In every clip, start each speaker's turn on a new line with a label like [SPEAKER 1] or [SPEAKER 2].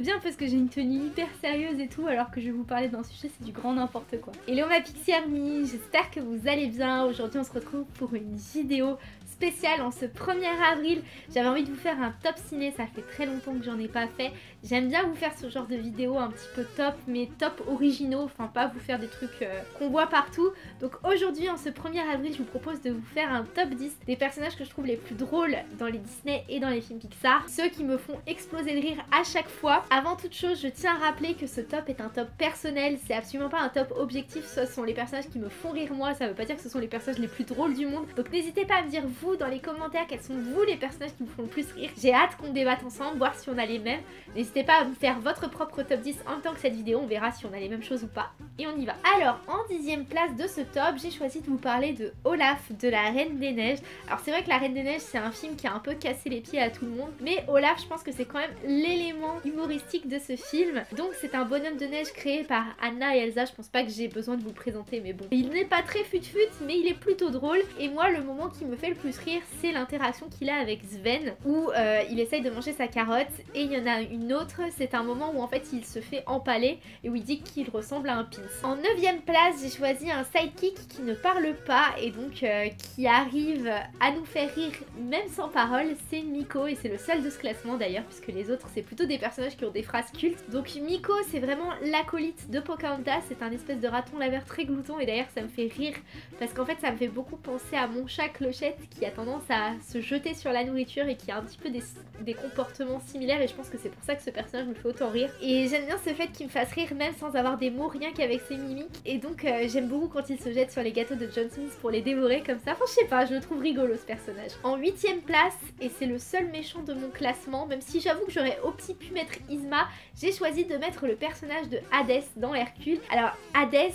[SPEAKER 1] Bien parce que j'ai une tenue hyper sérieuse et tout, alors que je vais vous parler d'un sujet, c'est du grand n'importe quoi. Hello ma Pixie Army, j'espère que vous allez bien. Aujourd'hui, on se retrouve pour une vidéo spéciale en ce 1er avril. J'avais envie de vous faire un top ciné, ça fait très longtemps que j'en ai pas fait. J'aime bien vous faire ce genre de vidéos un petit peu top, mais top originaux, enfin pas vous faire des trucs euh, qu'on voit partout. Donc aujourd'hui, en ce 1er avril, je vous propose de vous faire un top 10 des personnages que je trouve les plus drôles dans les Disney et dans les films Pixar. Ceux qui me font exploser de rire à chaque fois. Avant toute chose, je tiens à rappeler que ce top est un top personnel, c'est absolument pas un top objectif, ce sont les personnages qui me font rire moi, ça veut pas dire que ce sont les personnages les plus drôles du monde. Donc n'hésitez pas à me dire vous dans les commentaires quels sont vous les personnages qui vous font le plus rire. J'ai hâte qu'on débatte ensemble, voir si on a les mêmes. N'hésitez pas à me faire votre propre top 10 en temps que cette vidéo, on verra si on a les mêmes choses ou pas. Et on y va. Alors, en dixième place de ce top, j'ai choisi de vous parler de Olaf de la Reine des Neiges. Alors c'est vrai que la Reine des Neiges, c'est un film qui a un peu cassé les pieds à tout le monde, mais Olaf, je pense que c'est quand même l'élément humoristique de ce film. Donc c'est un bonhomme de neige créé par Anna et Elsa, je pense pas que j'ai besoin de vous le présenter, mais bon. Il n'est pas très fut-fut, mais il est plutôt drôle. Et moi, le moment qui me fait le plus c'est l'interaction qu'il a avec Sven, où euh, il essaye de manger sa carotte. Et il y en a une autre, c'est un moment où en fait il se fait empaler et où il dit qu'il ressemble à un pins. En neuvième place, j'ai choisi un sidekick qui ne parle pas et donc euh, qui arrive à nous faire rire même sans parole, c'est Miko et c'est le seul de ce classement d'ailleurs puisque les autres c'est plutôt des personnages qui ont des phrases cultes. Donc Miko c'est vraiment l'acolyte de Pocahontas, c'est un espèce de raton laveur très glouton et d'ailleurs ça me fait rire parce qu'en fait ça me fait beaucoup penser à mon chat Clochette qui a tendance à se jeter sur la nourriture et qui a un petit peu des, des comportements similaires et je pense que c'est pour ça que ce personnage me fait autant rire. Et j'aime bien ce fait qu'il me fasse rire même sans avoir des mots, rien qu'avec ses mimiques. Et donc euh, j'aime beaucoup quand il se jette sur les gâteaux de John Smith pour les dévorer comme ça. Enfin je sais pas, je le trouve rigolo ce personnage. En huitième place, et c'est le seul méchant de mon classement, même si j'avoue que j'aurais aussi pu mettre Isma, j'ai choisi de mettre le personnage de Hadès dans Hercule. Alors Hadès,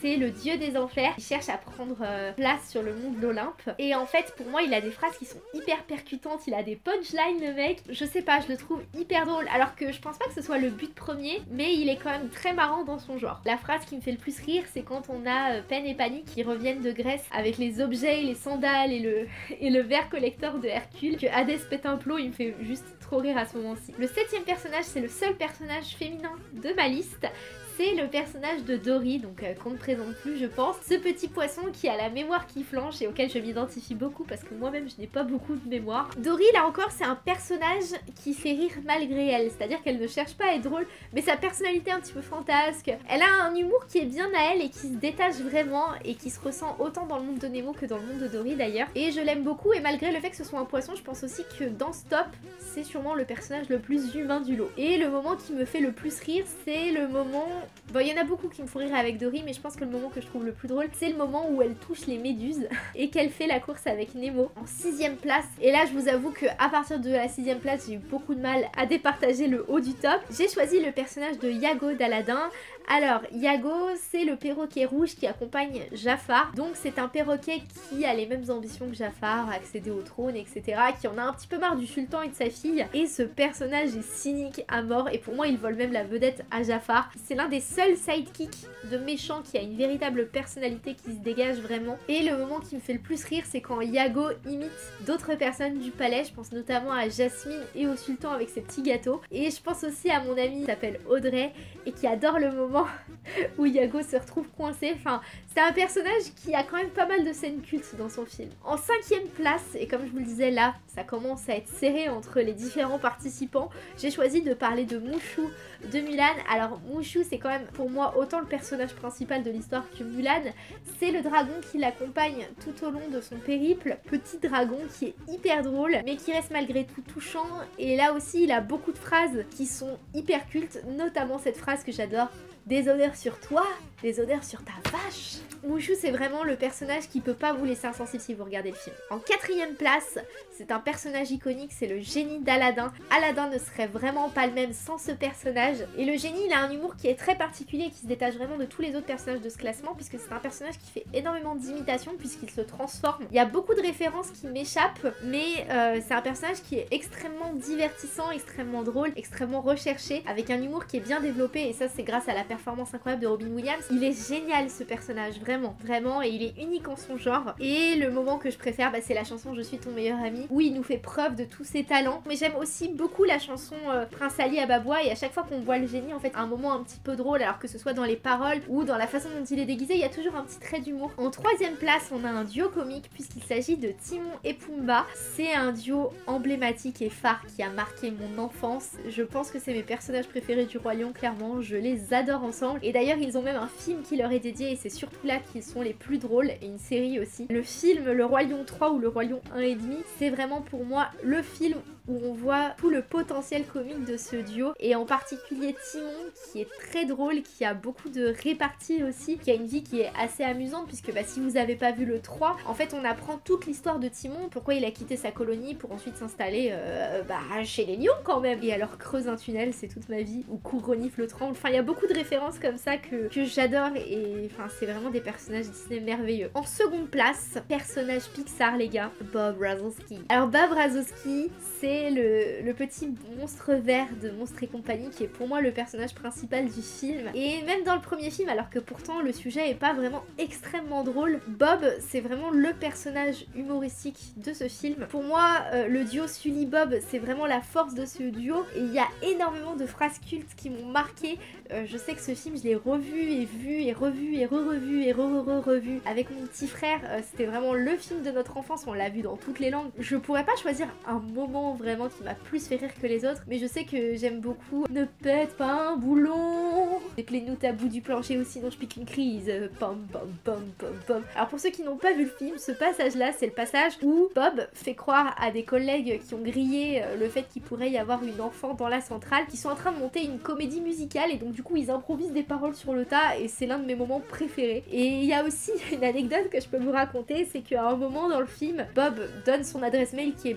[SPEAKER 1] c'est le dieu des enfers, il cherche à prendre euh, place sur le monde d'Olympe. Et en fait, pour moi, il a des phrases qui sont hyper percutantes, il a des punchlines le mec. Je sais pas, je le trouve hyper drôle, alors que je pense pas que ce soit le but premier, mais il est quand même très marrant dans son genre. La phrase qui me fait le plus rire, c'est quand on a euh, Pen et Panique qui reviennent de Grèce avec les objets, les sandales et le, et verre collector de Hercule, que Hadès pète un plot, il me fait juste trop rire à ce moment-ci. Le septième personnage, c'est le seul personnage féminin de ma liste c'est le personnage de Dory, donc euh, qu'on ne présente plus je pense. Ce petit poisson qui a la mémoire qui flanche et auquel je m'identifie beaucoup parce que moi-même je n'ai pas beaucoup de mémoire. Dory là encore c'est un personnage qui fait rire malgré elle, c'est-à-dire qu'elle ne cherche pas à être drôle, mais sa personnalité un petit peu fantasque. Elle a un humour qui est bien à elle et qui se détache vraiment et qui se ressent autant dans le monde de Nemo que dans le monde de Dory d'ailleurs. Et je l'aime beaucoup et malgré le fait que ce soit un poisson, je pense aussi que dans Stop, c'est sûrement le personnage le plus humain du lot. Et le moment qui me fait le plus rire, c'est le moment Bon, il y en a beaucoup qui me font rire avec Dory, mais je pense que le moment que je trouve le plus drôle, c'est le moment où elle touche les méduses et qu'elle fait la course avec Nemo en sixième place. Et là, je vous avoue que à partir de la sixième place, j'ai eu beaucoup de mal à départager le haut du top. J'ai choisi le personnage de Yago d'Aladin. Alors, Yago, c'est le perroquet rouge qui accompagne Jafar. Donc, c'est un perroquet qui a les mêmes ambitions que Jafar, accéder au trône, etc. Qui en a un petit peu marre du sultan et de sa fille. Et ce personnage est cynique à mort. Et pour moi, il vole même la vedette à Jafar. C'est l'un des seuls sidekicks de méchants qui a une véritable personnalité qui se dégage vraiment. Et le moment qui me fait le plus rire, c'est quand Yago imite d'autres personnes du palais. Je pense notamment à Jasmine et au sultan avec ses petits gâteaux. Et je pense aussi à mon amie qui s'appelle Audrey et qui adore le moment où Yago se retrouve coincé. Enfin, c'est un personnage qui a quand même pas mal de scènes cultes dans son film. En cinquième place, et comme je vous le disais là, ça commence à être serré entre les différents participants, j'ai choisi de parler de Mouchou de Mulan. Alors Mouchou, c'est quand même pour moi autant le personnage principal de l'histoire que Mulan. C'est le dragon qui l'accompagne tout au long de son périple. Petit dragon qui est hyper drôle, mais qui reste malgré tout touchant. Et là aussi, il a beaucoup de phrases qui sont hyper cultes, notamment cette phrase que j'adore des sur toi, des odeurs sur ta vache. Mouchou, c'est vraiment le personnage qui peut pas vous laisser insensible si vous regardez le film. En quatrième place, c'est un personnage iconique, c'est le génie d'Aladin. Aladin ne serait vraiment pas le même sans ce personnage. Et le génie, il a un humour qui est très particulier, qui se détache vraiment de tous les autres personnages de ce classement, puisque c'est un personnage qui fait énormément d'imitations, puisqu'il se transforme. Il y a beaucoup de références qui m'échappent, mais euh, c'est un personnage qui est extrêmement divertissant, extrêmement drôle, extrêmement recherché, avec un humour qui est bien développé, et ça c'est grâce à la performance incroyable de Robin Williams. Il est génial ce personnage, vraiment, vraiment, et il est unique en son genre. Et le moment que je préfère, bah, c'est la chanson Je suis ton meilleur ami, où il nous fait preuve de tous ses talents. Mais j'aime aussi beaucoup la chanson euh, Prince Ali à Babois, et à chaque fois qu'on voit le génie, en fait, un moment un petit peu drôle, alors que ce soit dans les paroles ou dans la façon dont il est déguisé, il y a toujours un petit trait d'humour. En troisième place, on a un duo comique, puisqu'il s'agit de Timon et Pumba. C'est un duo emblématique et phare qui a marqué mon enfance. Je pense que c'est mes personnages préférés du Roi Lion, clairement. Je les adore ensemble. Et d'ailleurs, ils ont même un film qui leur est dédié, et c'est surtout là qu'ils sont les plus drôles, et une série aussi. Le film Le Roi Lion 3 ou Le Roi Lion 1,5, c'est vraiment pour moi le film où on voit tout le potentiel comique de ce duo et en particulier Timon qui est très drôle, qui a beaucoup de réparties aussi, qui a une vie qui est assez amusante puisque bah, si vous avez pas vu le 3, en fait on apprend toute l'histoire de Timon, pourquoi il a quitté sa colonie pour ensuite s'installer euh, bah, chez les lions quand même. Et alors creuse un tunnel, c'est toute ma vie, ou court le Enfin il y a beaucoup de références comme ça que, que j'adore et enfin c'est vraiment des personnages Disney merveilleux. En seconde place, personnage Pixar les gars, Bob Razowski. Alors Bob Razowski, c'est le, petit monstre vert de Monstre et compagnie qui est pour moi le personnage principal du film. Et même dans le premier film, alors que pourtant le sujet est pas vraiment extrêmement drôle, Bob c'est vraiment le personnage humoristique de ce film. Pour moi, euh, le duo Sully-Bob c'est vraiment la force de ce duo il y a énormément de phrases cultes qui m'ont marqué. Euh, je sais que ce film je l'ai revu et vu et revu et re-revu et re-re-revu avec mon petit frère. Euh, c'était vraiment le film de notre enfance, on l'a vu dans toutes les langues. Je pourrais pas choisir un moment vraiment qui m'a plus fait rire que les autres, mais je sais que j'aime beaucoup Ne pète pas un boulon Des nous à bout du plancher aussi, sinon je pique une crise. Pom pom pom pom pom. Alors pour ceux qui n'ont pas vu le film, ce passage-là, c'est le passage où Bob fait croire à des collègues qui ont grillé euh, le fait qu'il pourrait y avoir une enfant dans la centrale, qui sont en train de monter une comédie musicale et donc du coup ils improvisent des paroles sur le tas et c'est l'un de mes moments préférés. Et il y a aussi une anecdote que je peux vous raconter, c'est qu'à un moment dans le film, Bob donne son adresse mail qui est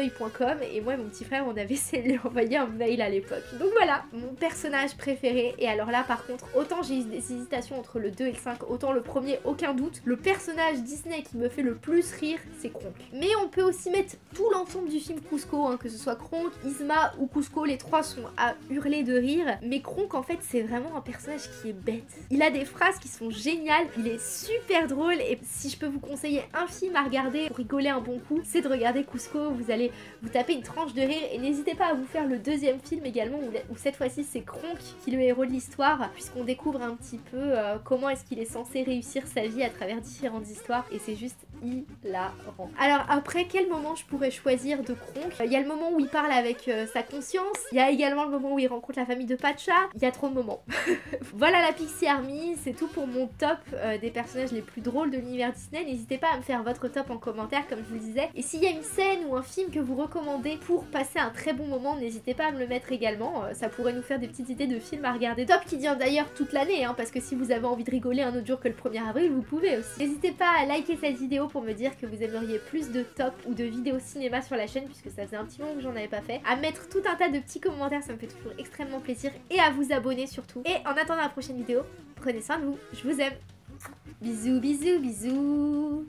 [SPEAKER 1] et moi mon petit frère on avait essayé de lui envoyer un mail à l'époque. Donc voilà, mon personnage préféré et alors là par contre autant j'ai des hésitations entre le 2 et le 5, autant le premier aucun doute, le personnage Disney qui me fait le plus rire c'est Kronk. Mais on peut aussi mettre tout l'ensemble du film Cusco, hein, que ce soit Kronk, Isma ou Cusco, les trois sont à hurler de rire, mais Kronk en fait c'est vraiment un personnage qui est bête. Il a des phrases qui sont géniales, il est super drôle et si je peux vous conseiller un film à regarder pour rigoler un bon coup, c'est de regarder Cusco, vous allez vous tapez une tranche de rire et n'hésitez pas à vous faire le deuxième film également où, cette fois-ci c'est Kronk qui est le héros de l'histoire puisqu'on découvre un petit peu euh, comment est-ce qu'il est censé réussir sa vie à travers différentes histoires. Et c'est juste Alors après quel moment je pourrais choisir de Kronk? Il y a le moment où il parle avec euh, sa conscience, il y a également le moment où il rencontre la famille de Pacha, il y a trop de moments. voilà la Pixie Army, c'est tout pour mon top euh, des personnages les plus drôles de l'univers Disney. N'hésitez pas à me faire votre top en commentaire comme je vous le disais. Et s'il y a une scène ou un film que vous recommandez pour passer un très bon moment, n'hésitez pas à me le mettre également. Euh, ça pourrait nous faire des petites idées de films à regarder. Top qui vient d'ailleurs toute l'année, hein, parce que si vous avez envie de rigoler un autre jour que le 1er avril, vous pouvez aussi. N'hésitez pas à liker cette vidéo pour me dire que vous aimeriez plus de top ou de vidéos cinéma sur la chaîne, puisque ça faisait un petit moment que j'en avais pas fait. À mettre tout un tas de petits commentaires, ça me fait toujours extrêmement plaisir. Et à vous abonner surtout. Et en attendant la prochaine vidéo, prenez soin de vous. Je vous aime. Bisous, bisous, bisous.